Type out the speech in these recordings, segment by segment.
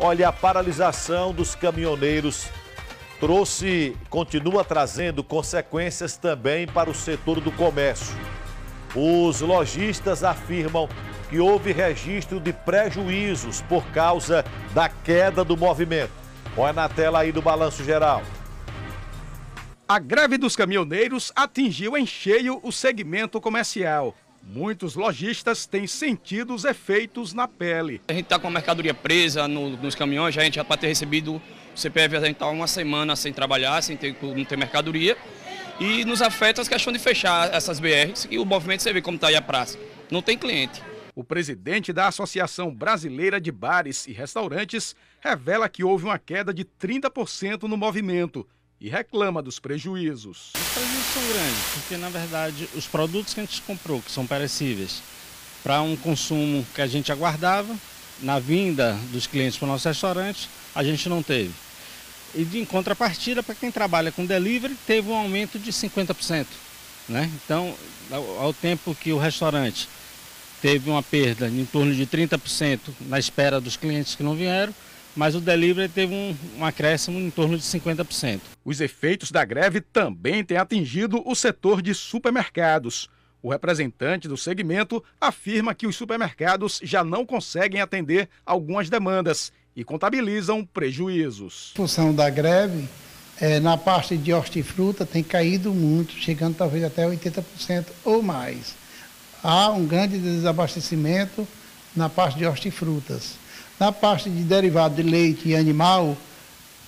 Olha, a paralisação dos caminhoneiros trouxe, continua trazendo consequências também para o setor do comércio. Os lojistas afirmam que houve registro de prejuízos por causa da queda do movimento. Olha na tela aí do balanço geral. A greve dos caminhoneiros atingiu em cheio o segmento comercial. Muitos lojistas têm sentido os efeitos na pele. A gente está com a mercadoria presa no, nos caminhões, a gente já pode ter recebido o CPF, a gente está uma semana sem trabalhar, sem ter, não ter mercadoria. E nos afeta as questões de fechar essas BRs e o movimento, você vê como está aí a praça. Não tem cliente. O presidente da Associação Brasileira de Bares e Restaurantes revela que houve uma queda de 30% no movimento e reclama dos prejuízos. Os prejuízos são grandes, porque na verdade os produtos que a gente comprou, que são perecíveis, para um consumo que a gente aguardava, na vinda dos clientes para o nosso restaurante, a gente não teve. E em contrapartida, para quem trabalha com delivery, teve um aumento de 50%. Né? Então, ao tempo que o restaurante teve uma perda em torno de 30% na espera dos clientes que não vieram, mas o delivery teve um, um acréscimo em torno de 50%. Os efeitos da greve também têm atingido o setor de supermercados. O representante do segmento afirma que os supermercados já não conseguem atender algumas demandas e contabilizam prejuízos. Em função da greve, é, na parte de hortifruta tem caído muito, chegando talvez até 80% ou mais. Há um grande desabastecimento na parte de hortifrutas. Na parte de derivado de leite e animal,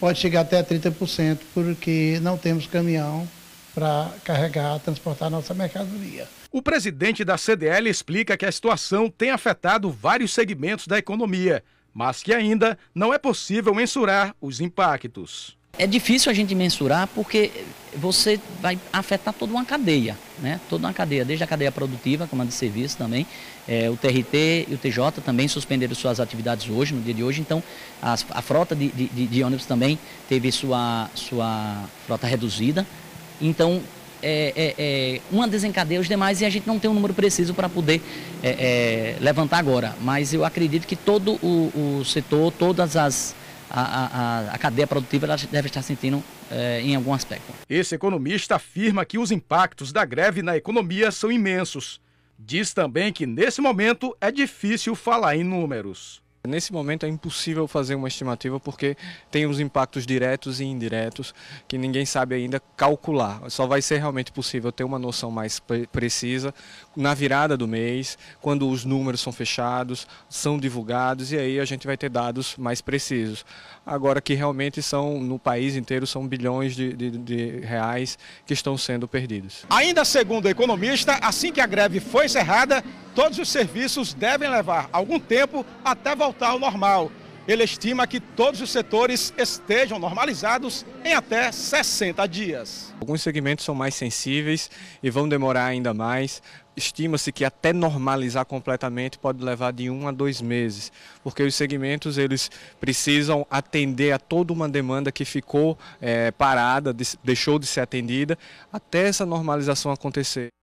pode chegar até 30%, porque não temos caminhão para carregar, transportar nossa mercadoria. O presidente da CDL explica que a situação tem afetado vários segmentos da economia, mas que ainda não é possível mensurar os impactos. É difícil a gente mensurar porque você vai afetar toda uma cadeia, né? Toda uma cadeia, desde a cadeia produtiva, como a de serviço também, é, o TRT e o TJ também suspenderam suas atividades hoje, no dia de hoje, então as, a frota de, de, de, ônibus também teve sua, sua frota reduzida. Então é, é, é, uma desencadeia os demais e a gente não tem um número preciso para poder é, é, levantar agora. Mas eu acredito que todo o, o setor, todas as a, a, a cadeia produtiva deve estar sentindo é, em algum aspecto. Esse economista afirma que os impactos da greve na economia são imensos. Diz também que nesse momento é difícil falar em números. Nesse momento é impossível fazer uma estimativa porque tem os impactos diretos e indiretos que ninguém sabe ainda calcular. Só vai ser realmente possível ter uma noção mais precisa na virada do mês, quando os números são fechados, são divulgados e aí a gente vai ter dados mais precisos. Agora que realmente são, no país inteiro, são bilhões de, de, de reais que estão sendo perdidos. Ainda segundo o economista, assim que a greve foi encerrada, todos os serviços devem levar algum tempo até voltar ao normal. Ele estima que todos os setores estejam normalizados em até 60 dias. Alguns segmentos são mais sensíveis e vão demorar ainda mais. Estima-se que até normalizar completamente pode levar de um a dois meses, porque os segmentos eles precisam atender a toda uma demanda que ficou é, parada, deixou de ser atendida, até essa normalização acontecer.